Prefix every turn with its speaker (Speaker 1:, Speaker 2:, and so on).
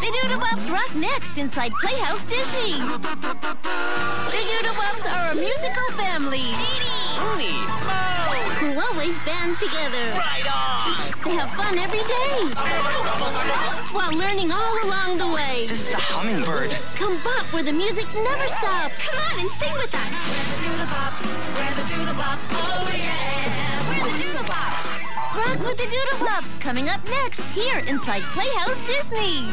Speaker 1: The Doodlebops rock next inside Playhouse Disney. The Doodlebops are a musical family.
Speaker 2: Rooney, Moe,
Speaker 1: Who always band together.
Speaker 2: right on!
Speaker 1: They have fun every day. While learning all along the way.
Speaker 2: This is the hummingbird.
Speaker 1: Come bop where the music never stops. Come on and sing with us.
Speaker 3: We're the Doodlebops. We're the Doodlebops. Oh yeah. We're the Doodlebops.
Speaker 1: Rock with the Doodlebops coming up next here inside Playhouse Disney.